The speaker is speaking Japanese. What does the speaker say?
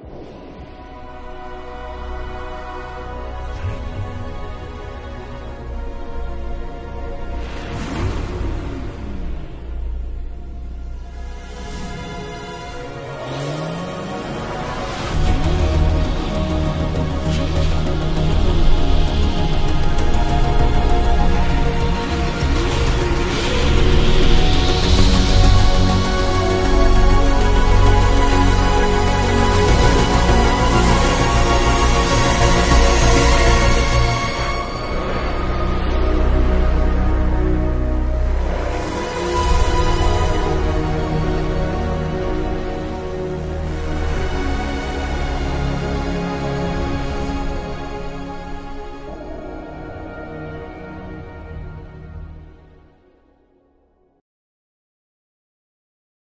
う